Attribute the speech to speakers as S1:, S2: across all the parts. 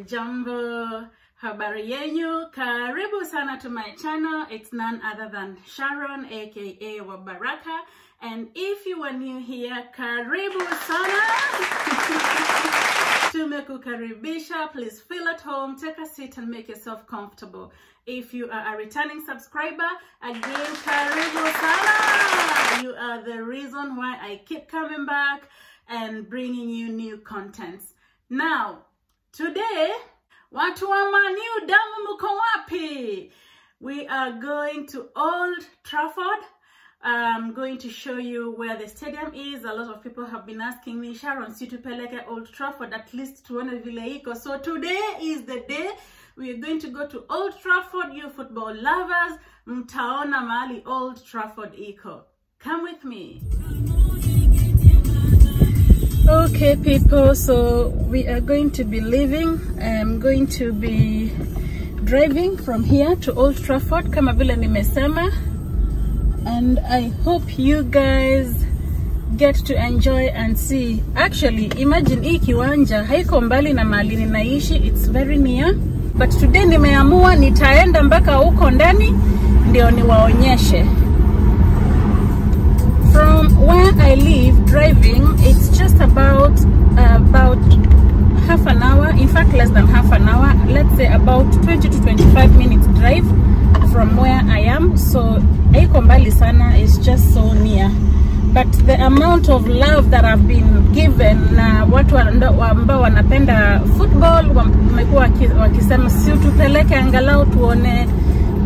S1: Hamjambo, habari yenyu, karibu sana to my channel. It's none other than Sharon aka Wa Baraka. And if you are new here, karibu sana. Tumekukaribisha, please feel at home, take a seat and make yourself comfortable. If you are a returning subscriber, again, karibu sana. You are the reason why I keep coming back and bringing you new contents. Now, today, watu wa Maniu damu mko wapi? We are going to Old Trafford. I'm going to show you where the stadium is. A lot of people have been asking me, Sharon, si tupeleke Old Trafford at least tuone vile iko. So today is the day we are going to go to Old Trafford. You football lovers, mtaona mahali Old Trafford iko. Come with me. Okay, people, so we are going to be leaving. I'm going to be driving from here to Old Trafford, kama vile nimesema. And I hope you guys get to enjoy and see. Actually, imagine hii kiwanja haiko mbali na mahali ninaishi, it's very near. But today nimeamua nitaenda mpaka huko ndani ndio niwaonyeshe. From where I live driving, it's just about uh, about half an hour. In fact, less than half an hour. Let's say about 20 to 25 minutes drive from where I am. So haiko mbali sana. is just so near. But the amount of love that I've been given na uh, watu ambao wanapenda football wamekuwa wakisema siu tupeleke angalau tuone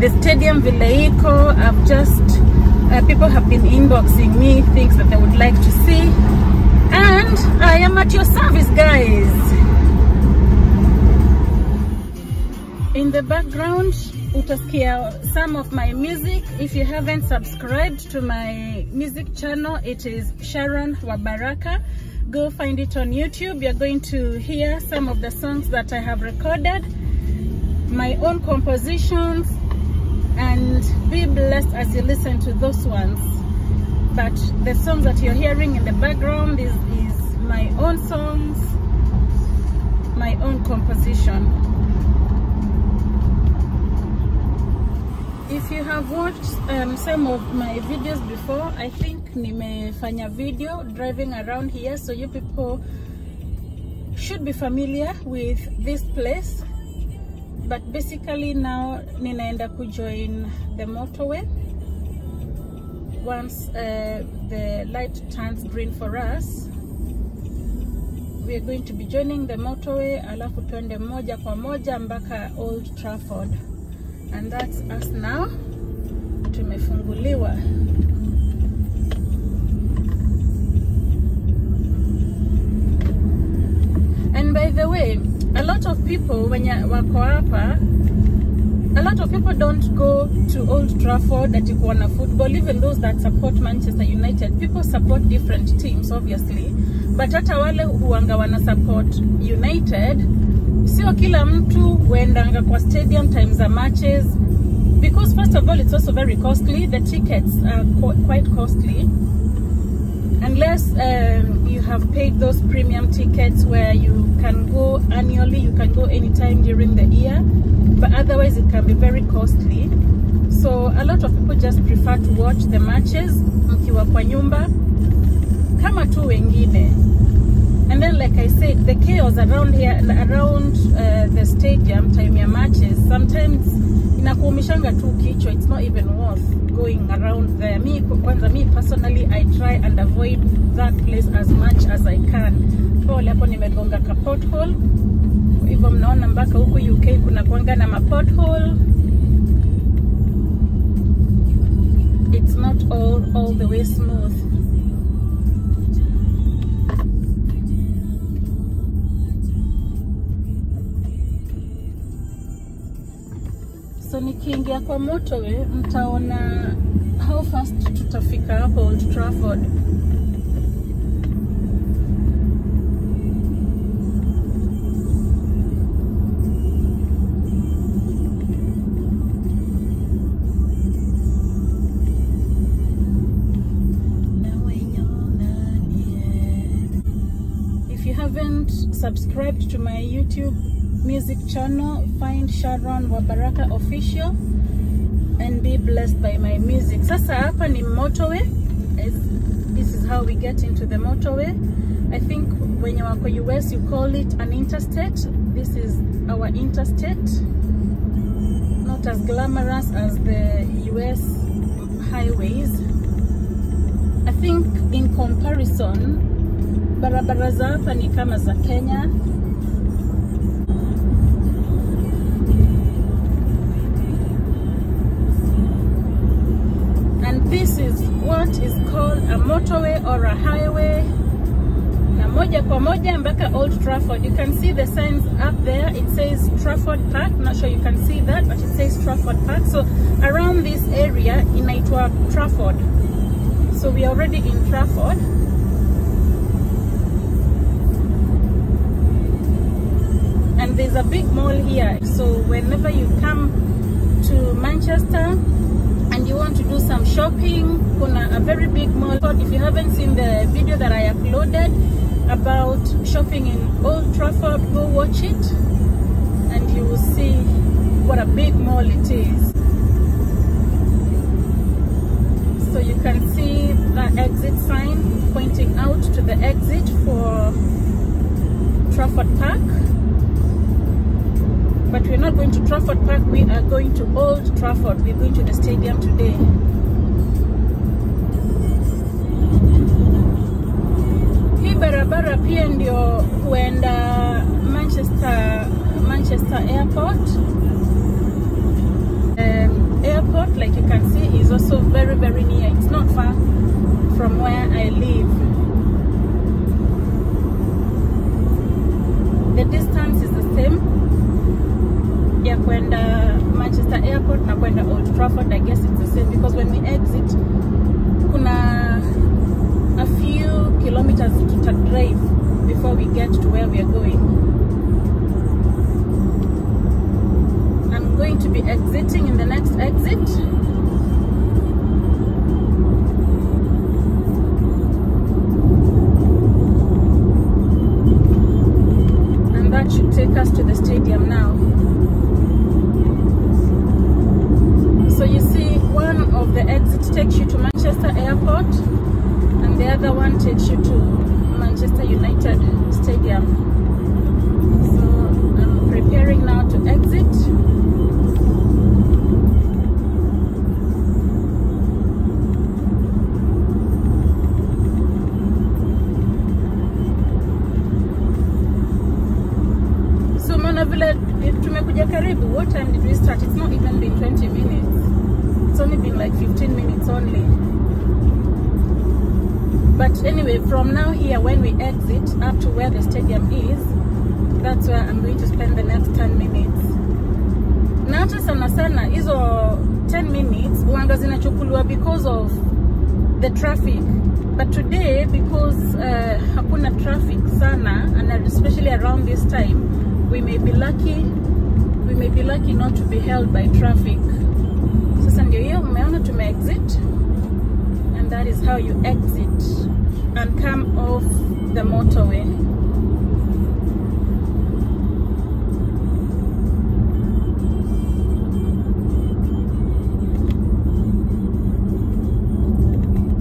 S1: the stadium vile iko. I've just uh, people have been inboxing me things that they would like to see. And I am at your service guys. In the background utasikia some of my music. If you haven't subscribed to my music channel it is Sharon Wa Baraka. Go find it on YouTube. You're going to hear some of the songs that I have recorded. My own compositions and be blessed as you listen to those ones. But the songs that you're hearing in the background is, is my own songs, my own composition. If you have watched um, some of my videos before, I think nimefanya video driving around here, so you people should be familiar with this place but basically now ninaenda kujoin the motorway. Once uh, the light turns green for us we are going to be joining the motorway alafu tuende moja kwa moja mpaka Old Trafford. And that's us now. Tumefunguliwa. And by the way, a lot of people when wako hapa, a lot of people don't go to Old Trafford that you na football, even those that support Manchester United. People support different teams obviously, but hata wale huanga wana support United, sio kila mtu huendanga kwa stadium times a matches because first of all it's also very costly. The tickets are qu- quite costly unless um, you have paid those premium tickets where you can go annually, you can go anytime during the year, but otherwise it can be very costly. So a lot of people just prefer to watch the matches mkiwa kwa nyumba kama tu wengine. And then like I said, the chaos around here around uh, the stadium time ya matches sometimes inakuumishanga tu kichwa. It's not even worth going around there. mi kwanza, mi personally I try and avoid that place as much as I can. Pole hapo nimegonga ka pothole. Hivyo mnaona mpaka huku UK kuna kuanga na mapothole. It's not all all the way smooth. So nikiingia kwa motorway mtaona how fast tutafika hapo Old Trafford. If you haven't subscribed to my YouTube music channel. Find Sharon Wabaraka official and be blessed by my music. Sasa hapa ni motorway. This is how we get into the motorway. I think when you are US you call it an interstate. This is our interstate. Not as glamorous as the US highways. I think in comparison barabara za hapa ni kama za Kenya. Is what is called a motorway or a highway. Na moja kwa moja mpaka Old Trafford. You can see the signs up there. It says Trafford Park. Not sure you can see that, but it says Trafford Park. So around this area inaitwa Trafford. So we are already in Trafford. and there's a big mall here so whenever you come to manchester and you want to do some shopping kuna a very big mall. If you haven't seen the video that i uploaded about shopping in old trafford go watch it and you will see what a big mall it is. So you can see the exit sign pointing out to the exit for trafford park but we're not going to Trafford Park. We are going to Old Trafford. We're going to the stadium today. Barabara pia ndio huenda Manchester Manchester Airport. Um, airport, like you can see, is also very very near. It's not far from where I live. Ya kwenda Manchester Airport na kwenda Old Trafford I guess it's the same because when we exit kuna a few kilometers tuta drive before we get to where we are going. I'm going to be exiting in the next exit. Exit up to where the stadium is, that's where I'm going to spend the next 10 minutes. Na hata sana sana hizo 10 minutes uanga zinachukuliwa because of the traffic. But today, because uh, hakuna traffic sana, and especially around this time, we may be lucky, we may be lucky not to be held by traffic. Sasa ndio hiyo umeona tume exit and that is how you exit and come off the motorway.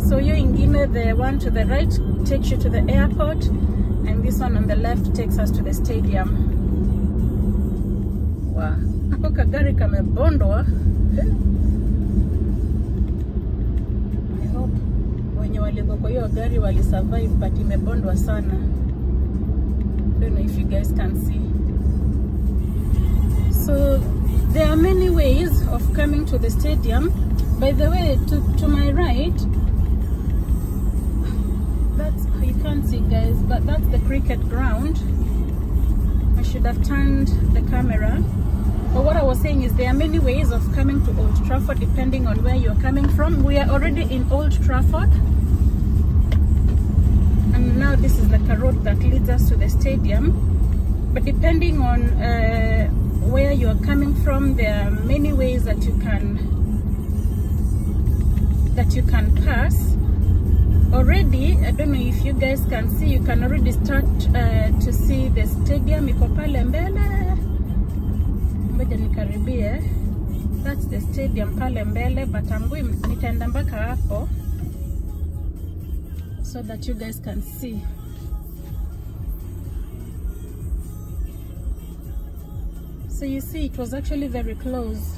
S1: So hiyo ingine, the one to the right takes you to the airport and this one on the left takes us to the stadium. Wow. Ako kagari kamebondwa. Wenye waliko kwa hiyo gari but imebondwa sana. Don't know if you guys can see. So there are many ways of coming to the stadium. By the way, to, to my right, that's you can't see guys, but that's the cricket ground. I should have turned the camera. But what I was saying is there are many ways of coming to Old Trafford depending on where you're coming from. We are already in Old Trafford. Now this is like a road that leads us to the stadium. But depending on uh, where you're coming from, there are many ways that you can that you can pass. Already, I don't know if you guys can see, you can already start uh, to see the stadium iko that's the stadium pale mbele but I'm going nitaenda mpaka hapo so that you guys can see. So you see it was actually very close.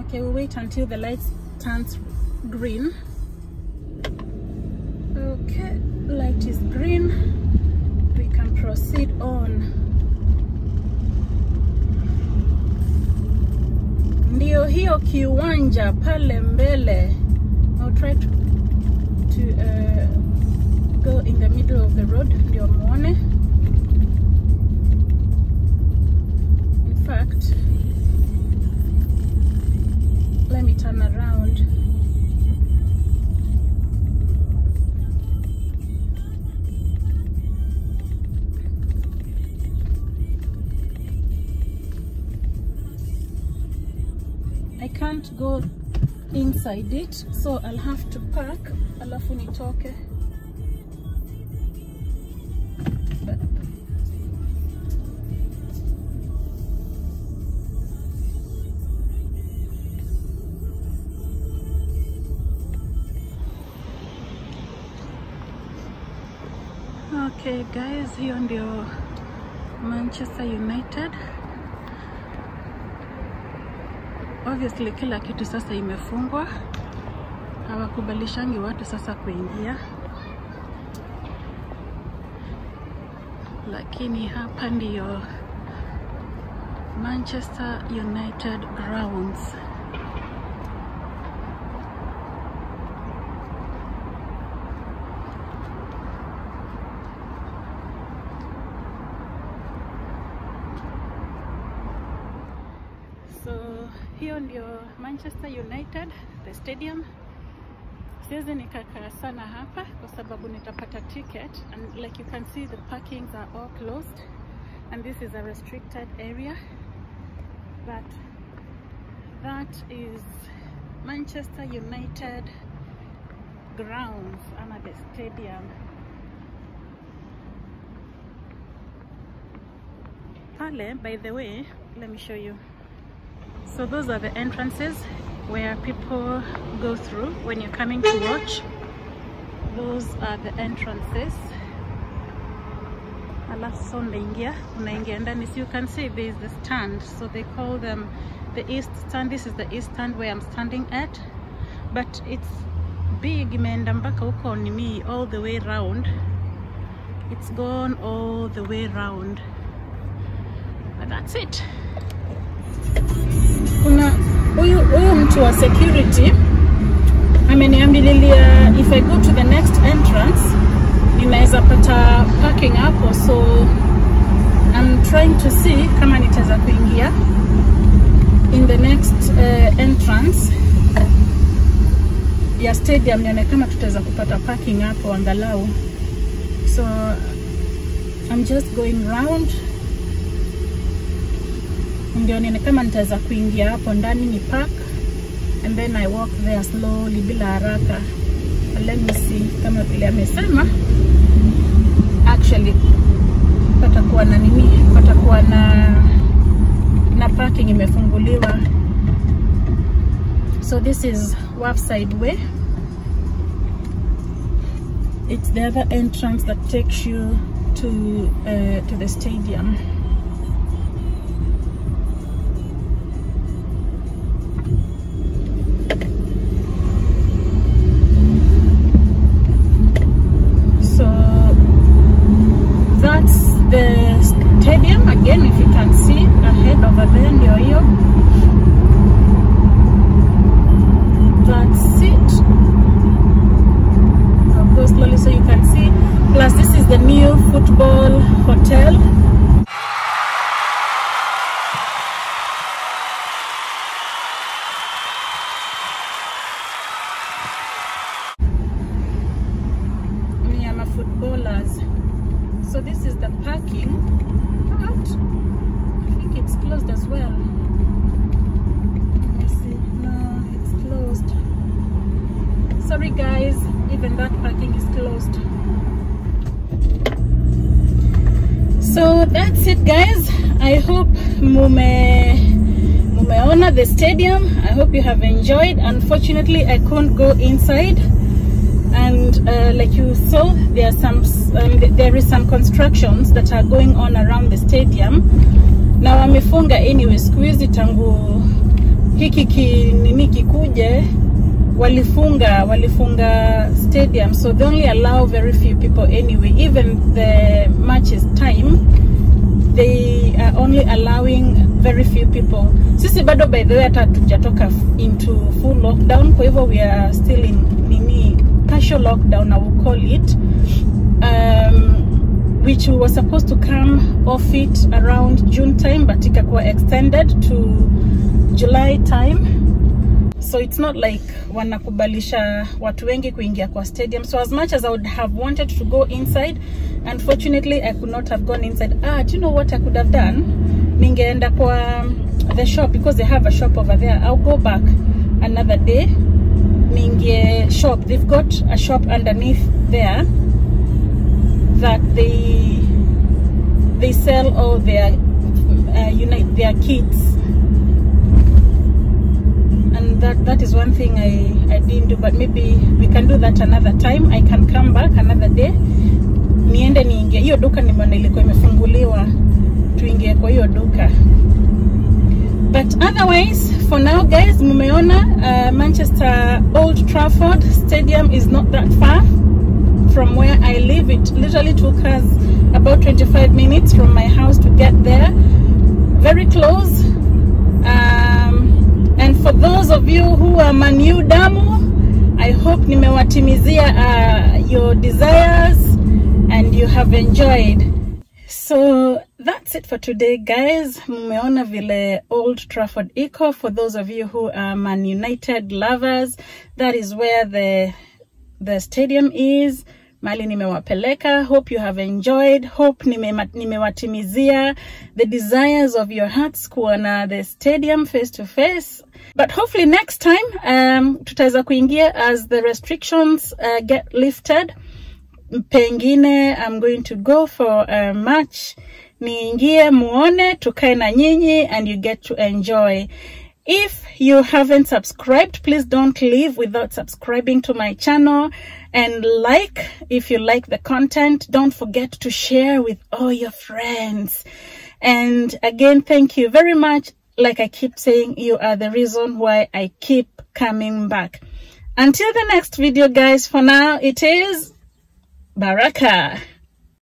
S1: Okay we'll wait until the light turns green. Okay light is green. We can proceed on. Ndio hiyo kiwanja pale mbele try to, to uh, go in the middle of the road ndio muone in fact let me turn around. I can't go inside it so I'll have to park alafu nitoke Okay guys, hiyo ndio Manchester United. Obviously kila kitu sasa imefungwa, hawakubalishangi watu sasa kuingia, lakini hapa ndiyo Manchester United grounds. Manchester United the stadium. Siwezi nikakaa sana hapa kwa sababu nitapata ticket and like you can see the parkings are all closed and this is a restricted area but that is Manchester United grounds ama the stadium. Pale by the way, let me show you. So those are the entrances where people go through when you're coming to watch. Those are the entrances. Alafu so unaingia, unaingia ndani. So you can see there is the stand. So they call them the east stand. This is the east stand where I'm standing at. But it's big, imeenda mpaka huko nini all the way round. It's gone all the way round. But that's it. Huyu huyu mtu wa security ameniambililia if I go to the next entrance ninaweza pata parking hapo so I'm trying to see kama nitaweza kuingia in the next uh, entrance ya stadium nione kama tutaweza kupata parking hapo angalau. So I'm just going round ndio nini kama nitaweza kuingia hapo ndani ni park and then I walk there slowly bila haraka. Let me see kama vile amesema. Actually patakuwa na nini? Patakuwa na na parking imefunguliwa. So this is Wharfside Way. It's the other entrance that takes you to uh, to the stadium again if you can see ahead over there ndio hiyo. That's it. I'll go slowly so you can see. Plus this is the new football hotel. Footballers. So this is the parking. Out. I think it's closed well. Let see. No, it's closed. Sorry guys, even that parking is closed. so that's it guys i hope mume mumeona the stadium i hope you have enjoyed unfortunately i couldn't go inside uh, saw there are some um, there is some constructions that are going on around the stadium. Na wamefunga anyway siku tangu hiki ki, nini kikuje walifunga walifunga stadium. So they only allow very few people anyway. Even the matches time they are only allowing very few people. Sisi bado by the way hata tujatoka into full lockdown kwa hivyo we are still in partial lockdown i will call it um, which were supposed to come off it around june time but ikakuwa extended to july time. So it's not like wanakubalisha watu wengi kuingia kwa stadium. So as much as i would have wanted to go inside unfortunately i could not have gone inside. Ah do you know what i could have done? Ningeenda kwa the shop because they have a shop over there. I'll go back another day ninge shop. They've got a shop underneath there that they they sell all their uh, unite their kids and that that is one thing I, I didn't do but maybe we can do that another time. I can come back another day. Niende niingie. Hiyo duka nimeona ilikuwa imefunguliwa tuingie kwa hiyo duka. But otherwise for now guys mumeona uh, Manchester Old Trafford Stadium is not that far from where I live. It literally took us about 25 minutes from my house to get there. Very close. Um, and for those of you who are Manu Damu I hope nimewatimizia uh, your desires and you have enjoyed. So that's it for today guys. Mmeona vile old trafford eco for those of you who are man united lovers that is where the the stadium is. Mali nimewapeleka. Hope you have enjoyed. Hope nime- nimewatimizia the desires of your hearts kuona the stadium face to face. But hopefully next time um, tutaweza kuingia as the restrictions uh, get lifted. Pengine I'm going to go for a match niingie muone tukae na nyinyi and you get to enjoy. If you haven't subscribed please don't leave without subscribing to my channel. And like if you like the content don't forget to share with all your friends. And again thank you very much. Like I keep saying you are the reason why I keep coming back. Until the next video guys for now it is Baraka.